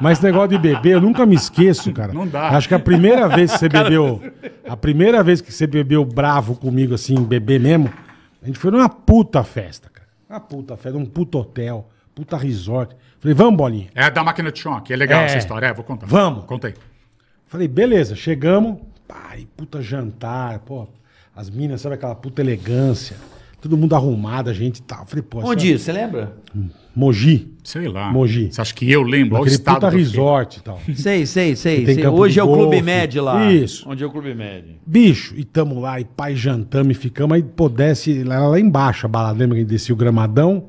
Mas esse negócio de beber, eu nunca me esqueço, cara. Não dá. Acho que a primeira vez que você bebeu. A primeira vez que você bebeu bravo comigo, assim, beber mesmo, a gente foi numa puta festa, cara. Uma puta festa, um puta hotel, puta resort. Falei, vamos, bolinha. É da máquina de choque. É legal É. essa história. É, vou contar. Vamos. Contei. Falei, beleza, chegamos. Pai, puta jantar, pô. As minas, sabe aquela puta elegância. Todo mundo arrumado, a gente e tal. Falei, pô. Onde isso? Você lembra? Mogi. Sei lá. Mogi. Você acha que eu lembro? Aquele estado puta resort e tal. Sei, sei, sei. Sei. Hoje é o Clube. Med lá. Isso. Onde é o Clube Med? Bicho, e tamo lá, e pai jantamos e ficamos, aí pô, desce lá, lá embaixo a balada, lembra que a gente descia o gramadão?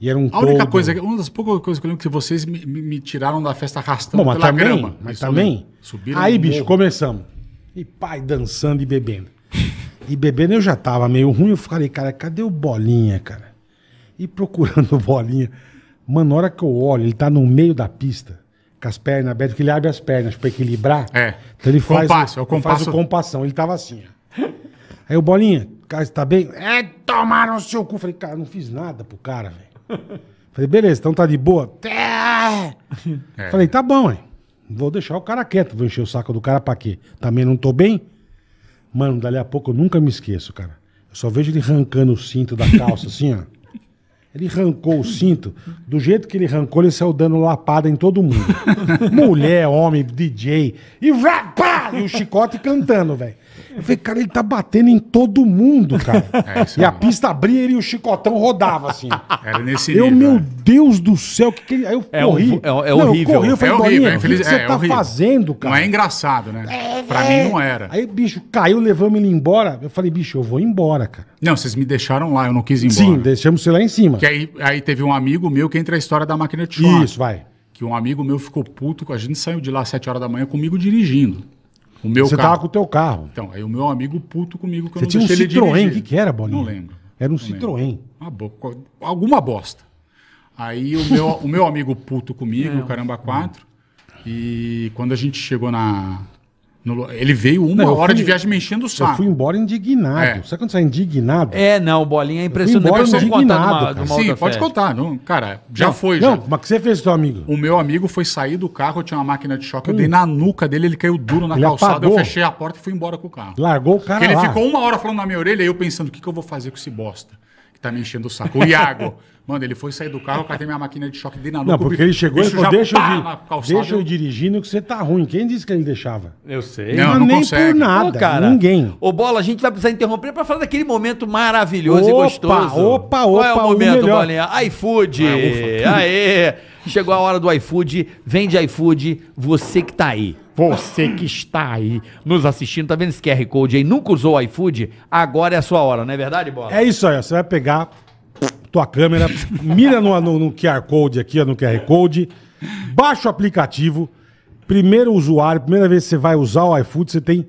E era um A única toldo. coisa, uma das poucas coisas que eu lembro que vocês me, me- me tiraram da festa arrastando Bom, mas pela também, grama. mas também. Subiram Aí, bicho, morro. começamos. E pai dançando e bebendo. E bebendo eu já tava meio ruim, eu falei, cara, cadê o Bolinha, cara? E procurando o Bolinha. Mano, na hora que eu olho, ele tá no meio da pista, com as pernas abertas, que ele abre as pernas pra equilibrar. É. Então ele faz, Compasso, é o ele faz compasso. o compassão. Ele tava assim, ó. Aí o Bolinha, cara, você tá bem? É, tomaram o seu cu. Falei, cara, não fiz nada pro cara, velho. Falei, beleza, então tá de boa? É. Falei, tá bom, hein. Vou deixar o cara quieto, vou encher o saco do cara pra quê? Também não tô bem? Mano, dali a pouco eu nunca me esqueço, cara. Eu só vejo ele arrancando o cinto da calça, assim, ó. Ele arrancou o cinto. Do jeito que ele arrancou, ele saiu dando lapada em todo mundo. Mulher, homem, DJ. E, vrá, pá, e o chicote cantando, velho. Eu falei, cara, ele tá batendo em todo mundo, cara. É, isso e a pista abria ele e o chicotão rodava, assim. Era nesse Eu, nível. meu é. Deus do céu, que que ele... Aí eu É corri. um- é- é Não, horrível. Eu corri, eu falei, É horrível, é o que você é tá horrível. fazendo, cara? Não é engraçado, né? pra mim não era. Aí, bicho, caiu, levamos ele embora. Eu falei, bicho, eu vou embora, cara. Não, vocês me deixaram lá, eu não quis ir embora. Sim, deixamos você lá em cima. Que aí, aí teve um amigo meu que entra a história da máquina de choque. Isso, vai. Que um amigo meu ficou puto com a gente, saiu de lá às 7 horas da manhã comigo dirigindo. O meu Você carro. tava com o teu carro. Então, aí o meu amigo puto comigo que eu Você não tinha um ele Citroën, o que, que era, Bolinha? Não lembro. Era um Não. Citroën. Uma bo- Alguma bosta. Aí o meu, o meu amigo puto comigo, o Caramba 4, e quando a gente chegou na. No- ele veio uma Não, eu hora fui- de viagem me enchendo o Eu saco. fui embora indignado. É. Sabe quando você é indignado? É, não, bolinha é impressionante. embora eu de uma, indignado, uma Sim, pode festa. contar. Não, cara, já Não, foi. Não, já. mas o que você fez, seu amigo? O meu amigo foi sair do carro, eu tinha uma máquina de choque, eu dei na nuca dele, ele caiu duro na Ele calçada, apagou. eu fechei a porta e fui embora com o carro. Largou o cara Porque ele lá. ficou uma hora falando na minha orelha, e eu pensando, o que, que eu vou fazer com esse bosta? Que tá me enchendo o saco. O Iago. Mano, ele foi sair do carro, eu catei minha máquina de choque, dei na nuca. Não, o porque ele chegou e falou, deixa eu, pá, deixa eu dirigindo que você tá ruim. Quem disse que ele deixava? Eu sei. Não, Mas não nem consegue. por nada, Pô, cara. ninguém. Ô, Bola, a gente vai precisar interromper pra falar daquele momento maravilhoso e Opa, gostoso. opa, Qual é opa, o o momento, melhor. Bolinha? iFood. Ah, Aê! Chegou a hora do iFood. Vende iFood, você que tá aí. Você que está aí nos assistindo, tá vendo esse QR Code aí? Nunca usou o iFood? Agora é a sua hora, não é verdade, Bola? É isso aí. Você vai pegar tua câmera, mira no, no, no QR Code aqui, no QR Code, baixa o aplicativo, primeiro usuário, primeira vez que você vai usar o iFood, você tem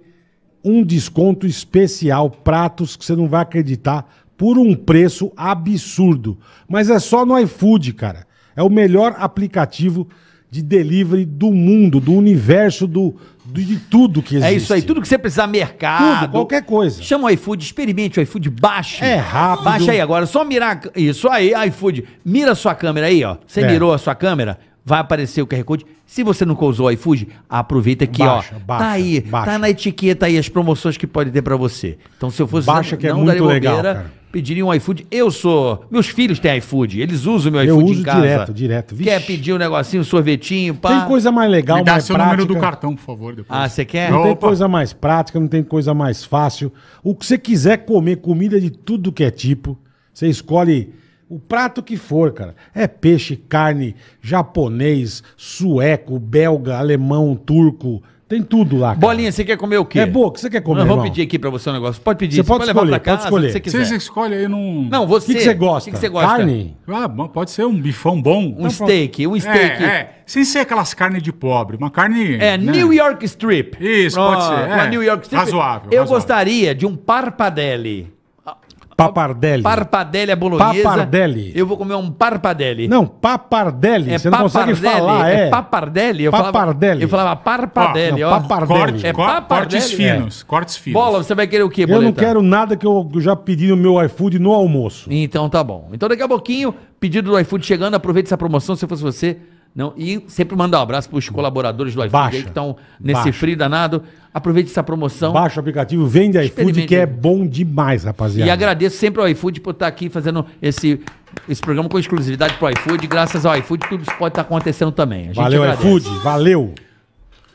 um desconto especial, pratos que você não vai acreditar, por um preço absurdo. Mas é só no iFood, cara. É o melhor aplicativo de delivery do mundo, do universo, do, do- de tudo que existe. É isso aí, tudo que você precisar, mercado. Tudo, qualquer coisa. Chama o iFood, experimente o iFood, baixe. É rápido. Baixa aí agora, só mirar. Isso aí, iFood. Mira a sua câmera aí, ó. Você É. mirou a sua câmera, vai aparecer o QR Code. Se você nunca usou o iFood, aproveita aqui, Baixa, ó. baixa, tá aí, baixa. tá na etiqueta aí as promoções que pode ter pra você. Então, se eu fosse Baixa que é muito daria legal, bobeira, cara. Um iFood. Eu sou. Meus filhos têm iFood. Eles usam o meu Eu iFood uso em casa. direto, direto. Vixe. Quer pedir um negocinho, um sorvetinho, pá. Tem coisa mais legal, Me dá mais seu prática. número do cartão, por favor. Depois. Ah, você quer? Não tem Opa. coisa mais prática, não tem coisa mais fácil. O que você quiser comer, comida de tudo que é tipo, você escolhe o prato que for, cara. É peixe, carne, japonês, sueco, belga, alemão, turco. Tem tudo lá. cara. Bolinha, você quer comer o quê? É boa, o que você quer comer, Não, vou irmão? pedir aqui pra você um negócio. Pode pedir. Você pode levar escolher, pra casa, pode escolher. o que você quiser. Vocês escolhem aí num. Não, O você. que, que você gosta? O que, que você gosta? Carne? Ah, bom, pode ser um bifão bom. Um steak, um steak. É, é. Sem ser aquelas carnes de pobre. Uma carne. É, né? New York Strip. Isso, pode ser, Uma é. New York Strip. Razoável, Eu razoável. gostaria de um parpadelli. Papardelli. Parpadelli é bolonhesa. Papardelli. Eu vou comer um parpadelli. Não, papardelli. é você não consegue falar, é. É papardelli. Eu Papardelli. Falava, eu falava parpadelli, Ó, ó. não, papardelli. Corte, É papardelli? cortes finos. Cortes finos. Bola, você vai querer o quê, Eu Boleta? não quero nada que eu já pedi no meu iFood no almoço. Então tá bom. Então daqui a pouquinho, pedido do iFood chegando, aproveite essa promoção. Se fosse você, Não, e sempre mandar um abraço para os colaboradores do iFood aí que estão nesse Baixa. frio danado. Aproveite essa promoção. Baixa o aplicativo, vende iFood, que é bom demais, rapaziada. E agradeço sempre ao iFood por estar aqui fazendo esse, esse programa com exclusividade para o iFood. Graças ao iFood, tudo isso pode estar acontecendo também. A gente Valeu, agradece. iFood. Valeu.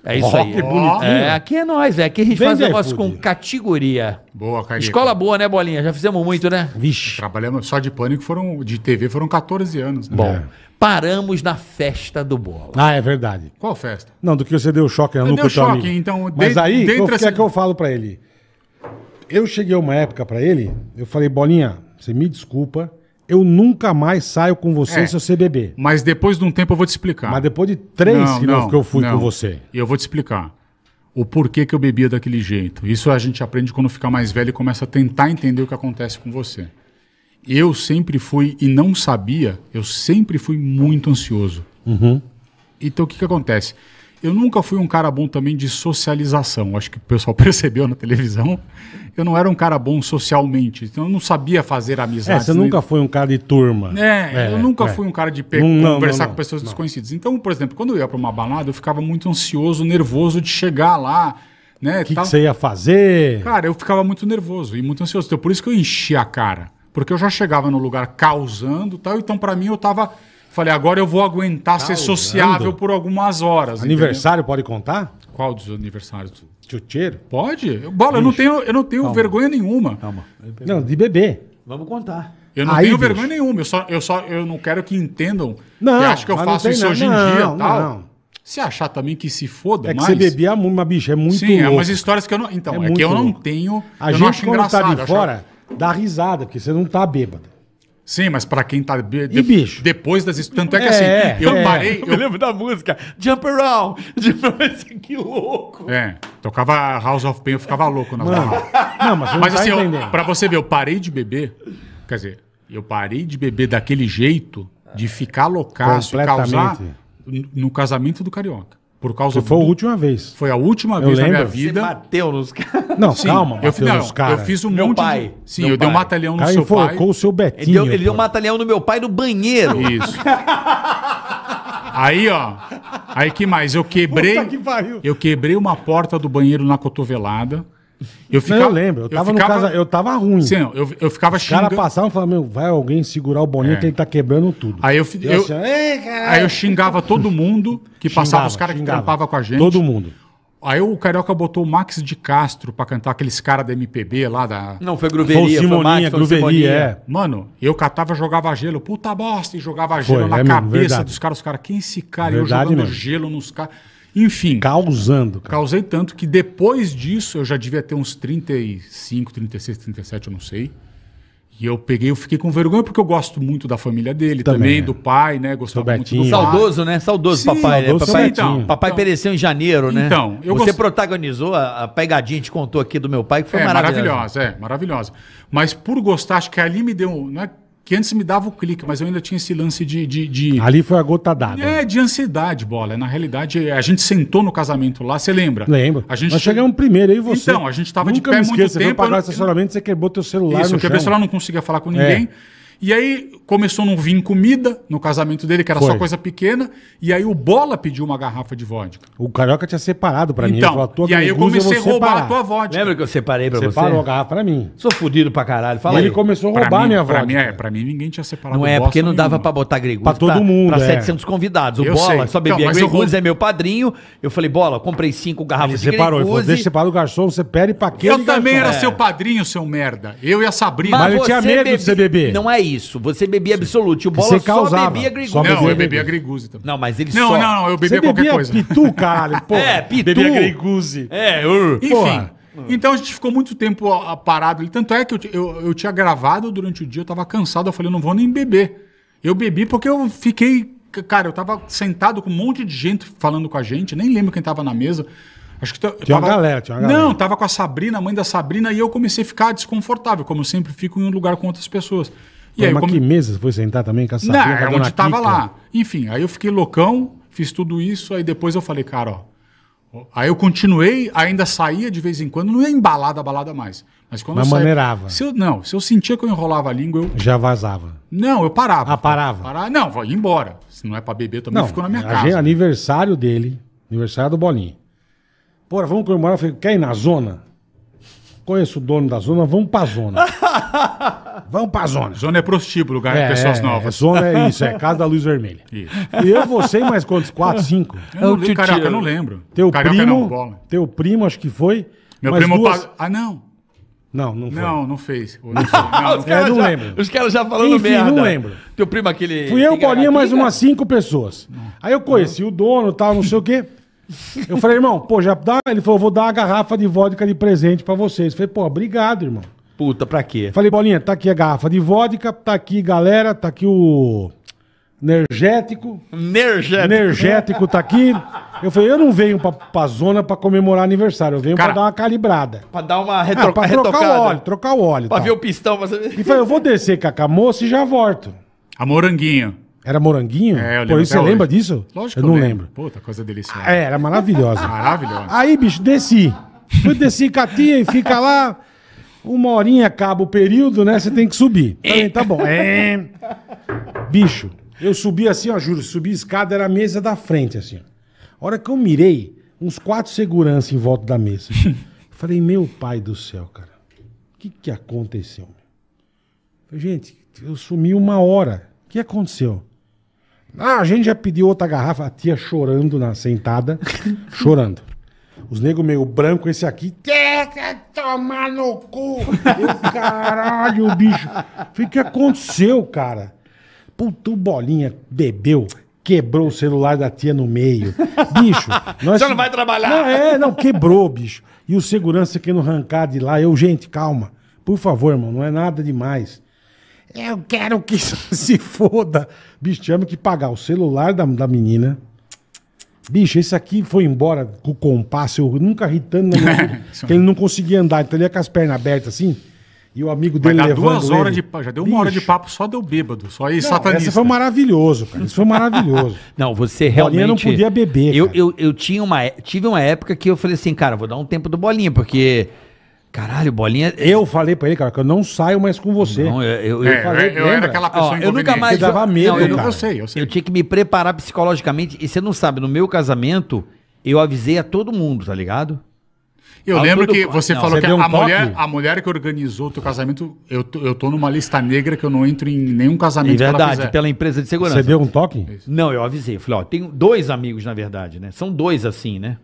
É isso Ó, aí. que bonitinho. É, aqui é nós, é. Aqui a gente Vende faz negócio iFood. com categoria. Boa, Carica. Escola boa, né, Bolinha? Já fizemos muito, né? Vixe. Trabalhamos só de pânico, foram, de TV foram 14 anos. Né? Bom, É. paramos na festa do Bola. Ah, é verdade. Qual festa? Não, do que você deu choque na Eu nuca do choque, amigo. então, Mas de- aí, o que é essa- que eu falo pra ele? Eu cheguei uma época pra ele, eu falei, Bolinha, você me desculpa, eu nunca mais saio com você É. se você beber. Mas depois de um tempo eu vou te explicar. Mas depois de três que, não, que eu fui não. com você. E eu vou te explicar. O porquê que eu bebia daquele jeito. Isso a gente aprende quando fica mais velho e começa a tentar entender o que acontece com você. Eu sempre fui, e não sabia, eu sempre fui muito ansioso. Então o que, que acontece? Eu nunca fui um cara bom também de socialização. Acho que o pessoal percebeu na televisão. Eu não era um cara bom socialmente. Então eu não sabia fazer É, amizades. você nem- nunca foi um cara de turma. é, eu nunca é. fui um cara de pe- Não, conversar não, com não, pessoas não. desconhecidas. Então, por exemplo, quando eu ia pra uma balada, eu ficava muito ansioso, nervoso de chegar lá, né? O que, você ia fazer? Cara, eu ficava muito nervoso e muito ansioso. Então, por isso que eu enchia a cara. Porque eu já chegava no lugar causando e tal. Então, pra mim, eu tava. Falei, agora eu vou aguentar ser Causando? sociável por algumas horas. Aniversário pode contar? entendeu? Qual dos aniversários? Chuteiro? Pode? Bola, eu não tenho, eu não tenho vergonha nenhuma. Calma. Não, de beber. Vamos contar. Eu não Aí, tenho bicho. vergonha nenhuma. Eu só, eu só eu não quero que entendam Não, que acho que eu não faço isso nada. hoje em Não, dia não. tal. Se achar também que se foda, É que mas... você bebia muito, mas, bicho, é muito Sim, é louco. umas histórias que eu não... Então, É é, que eu não louco. tenho... A eu não gente, acho quando engraçado. tá de acho- fora, dá risada, porque você não tá bêbado. Sim, mas pra quem tá... Be... E bicho? Depois das... Tanto é que É, assim, eu é. parei... Eu Eu... lembro da música Jump Around. Jump Around. que louco. É, tocava House of Pain, eu ficava louco Mano, baladas. não, mas você não Mas tá assim, eu, entendendo. pra você ver, eu parei de beber... Quer dizer, eu parei de beber daquele jeito, de ficar loucaço e causar... Completamente. n- No casamento do Carioca. Por causa Foi a do... última vez. Foi a última Eu vez na minha lembro. Você vida. bateu nos caras. Não, Sim, calma, eu, bateu não, nos caras. eu fiz um Meu monte pai. de. Sim, Meu eu dei um pai. matalhão no cara seu pai. o seu Ele Betinho. deu, ele deu um matalhão no meu pai no banheiro. Isso. Aí, ó. Aí que mais? Eu quebrei. Puta que pariu. Eu quebrei uma porta do banheiro na cotovelada. Eu Não, ficava. eu lembro, eu tava no ficava- casa, eu tava ruim. Sim, eu, eu ficava Os caras xingando. passavam e falavam, meu, vai alguém segurar o Boninho É. que ele tá quebrando tudo. Aí eu, Eu eu, assim, aí eu xingava todo mundo que passava Xingava, os caras que trampavam com a gente. Todo mundo. Aí o Carioca botou o Max de Castro pra cantar aqueles caras da MPB lá da. Não, foi Foi Gruveria. o foi Simoninha, Max, foi o Gruveria, é. Mano, eu catava, jogava gelo, puta bosta, e jogava gelo Foi, na é mesmo, cabeça verdade. dos caras. Os caras, quem é esse cara? E eu Verdade jogando mesmo. gelo nos caras. Enfim, Causando, cara. causei tanto que depois disso eu já devia ter uns 35, 36, 37, eu não sei. E eu peguei, eu fiquei com vergonha porque eu gosto muito da família dele Também, também, é. do pai, né? Gostava Seu muito Betinho. do pai. Saudoso, né? Saudoso Sim, papai, né? saudoso Papai, seu Betinho. papai pereceu em janeiro, né? Então, eu Você gost- protagonizou a, a pegadinha, a gente contou aqui do meu pai, que foi É, maravilhosa. maravilhosa, é, maravilhosa. Mas por gostar, acho que ali me deu. Não é que antes me dava o clique, mas eu ainda tinha esse lance de. de, de- Ali foi a gota d'água. É, de ansiedade, bola. Na realidade, a gente sentou no casamento lá, você lembra? Lembro. A gente Nós chegamos primeiro, aí você. Então, a gente tava de Nunca pé me muito esqueço, Você foi tempo, pagar o estacionamento, você quebrou teu celular Isso, eu quebrei o celular, não conseguia falar com ninguém. E aí começou a não vir comida no casamento dele, que era Foi. só coisa pequena. E aí o Bola pediu uma garrafa de vodka. O Carioca tinha separado pra mim. Ele Então, falou, "Tua e aí eu comecei a roubar separar." a tua vodka. Lembra que eu separei pra você? Separou a garrafa pra mim. Sou fudido pra caralho. Fala E aí. ele começou a Pra roubar a mim, minha pra vodka. mim, é, pra mim ninguém tinha separado Não é, porque não dava nenhuma. pra botar Gregusa Pra todo mundo, Pra é. 700 convidados. O Eu Bola sei. só bebia Então, eu vou- é meu padrinho. Eu falei, Bola, comprei cinco garrafas Ele de separou. Ele falou, Gregusa. deixa eu separar o garçom, você pede pra quê? Eu também era seu padrinho, seu merda. Eu e a Sabrina. Mas ele tinha você medo de você beber. Não é isso. Você bebia absoluto. O Bola você só causava. bebia Gregusa. Só não, bebia eu bebia. Gregusa também. Não, mas ele Não, só... não, não, eu Você bebia qualquer bebia coisa. pitu, caralho. Porra. É, pitu. Bebia Greguzi. É, uh. Enfim. Porra. Então a gente ficou muito tempo parado ali. Tanto é que eu, eu, eu tinha gravado durante o dia, eu tava cansado. Eu falei, eu não vou nem beber. Eu bebi porque eu fiquei. Cara, eu tava sentado com um monte de gente falando com a gente. Nem lembro quem tava na mesa. Acho que Tinha uma tava- galera, tinha uma galera. Não, tava com a Sabrina, a mãe da Sabrina, e eu comecei a ficar desconfortável, como eu sempre fico em um lugar com outras pessoas. E Pô, aí, mas come- que mesa você foi sentar também com a não, é onde tava Kika? lá. Enfim, aí eu fiquei loucão, fiz tudo isso, aí depois eu falei, cara, ó, Aí eu continuei, ainda saía de vez em quando, não ia embalada, balada mais. Mas quando Mas eu saía- maneirava. Se eu, não, se eu sentia que eu enrolava a língua, eu. Já vazava. Não, eu parava. Ah, parava? Parava. Não, vai embora. Se não é pra beber, também Não, ficou na minha a casa. aniversário dele, aniversário do Bolinha. Porra, vamos comemorar. Eu falei, quer ir na zona? Conheço o dono da zona, vamos pra zona. vamos pra zona. Zona é prostíbulo, lugar de pessoas é, novas. zona é isso, é casa da luz vermelha. Isso. E eu, você e mais quantos? Quatro, cinco? Eu não, É o lembro, carioca, tio- eu não lembro. Teu carioca primo, não, bola. teu primo acho que foi. Meu mais primo... duas- pa- Ah, não. Não, não foi. Não, não fez. Não, não, não Os fez. É, caras não já- lembro. Os caras já falando Enfim, merda. não lembro. Teu primo aquele... Fui eu? Bolinha, mais umas cinco pessoas. Aí eu conheci o dono e tal, não sei o quê. Eu falei, irmão, pô, já dá. Ele falou, vou dar uma garrafa de vodka de presente pra vocês. Eu falei, pô, obrigado, irmão. Puta, pra quê? Falei, Bolinha, tá aqui a garrafa de vodka, tá aqui, galera, tá aqui o energético. Energético. Energético tá aqui. Eu falei, eu não venho pra, pra zona pra comemorar aniversário, eu venho Cara, pra dar uma calibrada. Pra dar uma Ah, retro... pra retocada. trocar o óleo, trocar o óleo. Pra tal. ver o pistão, pra. E falei, eu vou descer com a moça e já volto. A moranguinho. Era moranguinho? É, eu Pô, lembro isso até você lembra hoje. disso? Lógico eu que não lembro. Puta, coisa deliciosa. É, era maravilhosa. Maravilhosa. Aí, bicho, desci. Fui desci com a tia e fica lá. Uma horinha acaba o período, né? Você tem que subir. Falei, tá bom. É. Bicho, eu subi assim, ó, juro, subi a escada, era a mesa da frente, assim. A hora que eu mirei, uns quatro seguranças em volta da mesa. Falei, meu pai do céu, cara. O que que aconteceu? Falei, gente, eu sumi uma hora. O que aconteceu? Ah, a gente já pediu outra garrafa, a tia chorando na sentada, chorando. Os negros meio branco, esse aqui, "Quer que tomar no cu. Eu, caralho, bicho. Falei, o que aconteceu, cara? Puta, o Bolinha bebeu, quebrou o celular da tia no meio. Bicho, nós... Você não vai trabalhar. Não, é, não, quebrou, bicho. E o segurança querendo arrancar de lá. Eu, gente, calma. Por favor, irmão, não é nada demais. Eu quero que se foda. Bicho, tivemos que pagar o celular da, da menina. Bicho, esse aqui foi embora com o compasso. Eu nunca ri tanto na minha vida, que ele não conseguia andar. Então ele ia com as pernas abertas assim. E o amigo Vai dele dar levando duas horas ele. de papo. Já deu uma hora de Bicho, papo, só deu bêbado. Só aí, não, satanista. Essa foi maravilhoso, cara. Isso foi maravilhoso. Não, você Bolinha realmente... não podia beber, Eu, cara. eu, eu tinha uma, tive uma época que eu falei assim, cara, vou dar um tempo do Bolinha, porque... Caralho, Bolinha... Eu falei pra ele, cara, que eu não saio mais com você. Não, eu, eu, É, eu falei... eu, eu era aquela pessoa Ó, eu nunca mais... Dava medo, não, eu, cara. Eu sei, eu sei. eu tinha que me preparar psicologicamente. E você não sabe, no meu casamento, eu avisei a todo mundo, tá ligado? Eu Ah, lembro tudo- que você não, falou você que um a mulher, a mulher que organizou o teu casamento, eu tô, eu tô numa lista negra que eu não entro em nenhum casamento É que ela verdade, fizer. pela empresa de segurança. Você deu um toque? Não, eu avisei. Eu falei, ó, tenho dois amigos, na verdade, né? São dois assim, né?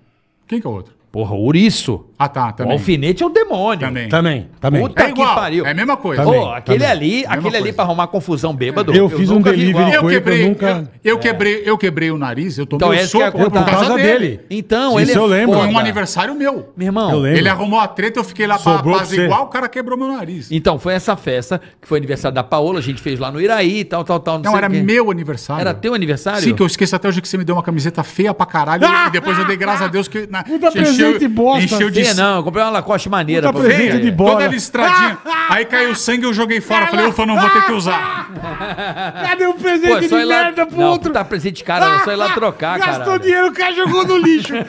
Quem que é o outro? Porra, o Ouriço. Ah, tá, O também. alfinete é o demônio. Também. Também, também. Puta É igual, que pariu. é a mesma coisa. Pô, Também, aquele também. ali, Mesma aquele ali coisa. pra arrumar confusão bêbado. Eu fiz um nunca vi delivery igual. Eu Coisa que eu quebrei, nunca- eu, eu quebrei, eu quebrei o nariz, eu tomei Então, um é a soco por conta. causa dele. Então, Isso ele é eu lembro. Foi um aniversário meu. Meu irmão, Eu lembro. Ele arrumou a treta, eu fiquei lá pra Sobrou pra você. apaziguar, o cara quebrou meu nariz. Então, foi essa festa, que foi aniversário da Paola, a gente fez lá no Iraí, tal, tal, tal. Não, sei era o meu aniversário. Era teu aniversário? Sim, que eu esqueço até hoje que você me deu uma camiseta feia pra caralho e depois eu dei graças a Deus que... Puta presente bosta. encheu de Feia, não, eu comprei uma Lacoste maneira. Puta pra você. presente de Toda bola. listradinha. Aí caiu sangue eu joguei fora. Falei, ufa, não vou ter que usar. Cadê o Pô, presente só de lá... merda pro Não, outro? tá presente cara, é só ir lá trocar, cara. Gastou dinheiro, o cara jogou no lixo.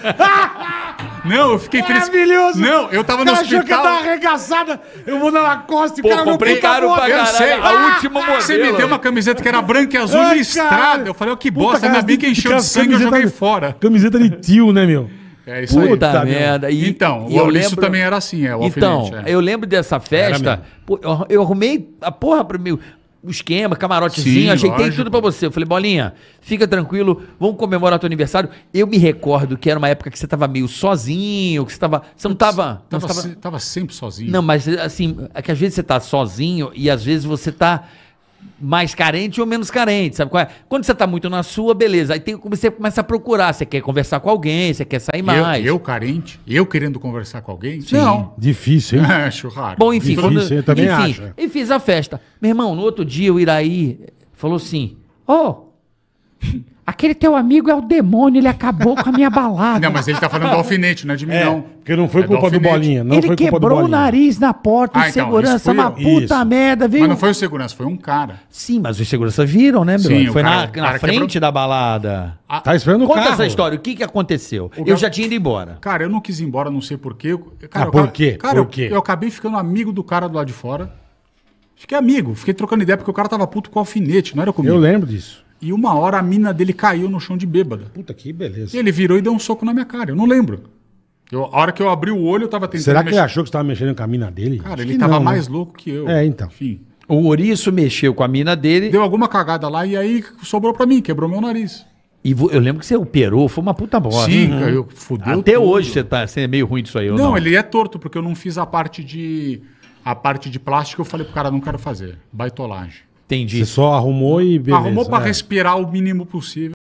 Não, eu fiquei feliz. Maravilhoso. Não, eu tava O no cara achou que hospital. dar uma arregaçada. Eu vou na Lacoste, o Pô, cara não comprei puta caro bosta. pra Eu caralho. sei. A última modelo. Você me deu uma camiseta que era branca e azul Ai, listrada. caralho. Eu falei, ó, que Puta, bosta. Ainda bem que encheu de sangue eu joguei fora. Camiseta de tio, né, meu? É isso aí. Puta Puta merda. E, Então, e o eu Maurício lembro- também era assim, é, o Então, é. eu lembro dessa festa. pô, eu, eu arrumei a porra pra mim. O esquema, camarotezinho, Sim, ajeitei lógico. tudo pra você. Eu falei, Bolinha, fica tranquilo, vamos comemorar teu aniversário. Eu me recordo que era uma época que você tava meio sozinho, que você tava. Você não tava. não, Tava, você tava- se- tava sempre sozinho. não, mas assim, é que às vezes você tá sozinho e às vezes você tá mais carente ou menos carente, sabe qual é? Quando você tá muito na sua, beleza. Aí tem, você começa a procurar, você quer conversar com alguém, você quer sair eu, mais. eu carente, eu querendo conversar com alguém? Não. Difícil, hein? Acho raro. Bom, enfim, Difícil, quando, eu também enfim, acho, é. e fiz a festa. Meu irmão, no outro dia o Iraí falou assim: Ó, aquele teu amigo é o demônio, ele acabou com a minha balada. Não, mas ele tá falando do alfinete, não é de mim, É, não. porque não foi É do culpa do alfinete. Bolinha. Não ele foi culpa do quebrou o nariz na porta, Ah, o então, segurança, uma eu. puta Isso. merda, viu? Mas não foi o segurança, foi um cara. Sim, mas os seguranças viram, né, meu? Sim, o Foi cara- na, o cara na frente quebrou- da balada. Tá esperando o Conta carro. essa história, o que que aconteceu? Eu cara- já tinha ido embora. Cara, eu não quis ir embora, não sei porquê. Cara, Ah, eu por quê? Cara, Por eu- quê? Eu, acabei ficando amigo do cara do lado de fora. Fiquei amigo, fiquei trocando ideia, porque o cara tava puto com o alfinete, não era comigo. Eu lembro disso. E uma hora a mina dele caiu no chão de bêbada. Puta que beleza. E ele virou e deu um soco na minha cara, eu não lembro. Eu- a hora que eu abri o olho, eu tava tentando Será que ele mexer. achou que você tava mexendo com a mina dele? Cara, Acho ele tava não, né? mais louco que eu. É, então. Enfim. O ouriço mexeu com a mina dele Deu alguma cagada lá e aí sobrou pra mim, quebrou meu nariz. e eu lembro que você operou, foi uma puta bosta. Sim, eu fudeu Até tudo. hoje você tá você é meio ruim disso aí, ou Não, não? ele é torto, porque eu não fiz a parte de. A parte de plástico, eu falei pro cara, não quero fazer. Baitolagem. Entendi. Você só arrumou e beleza. Arrumou pra é. respirar o mínimo possível.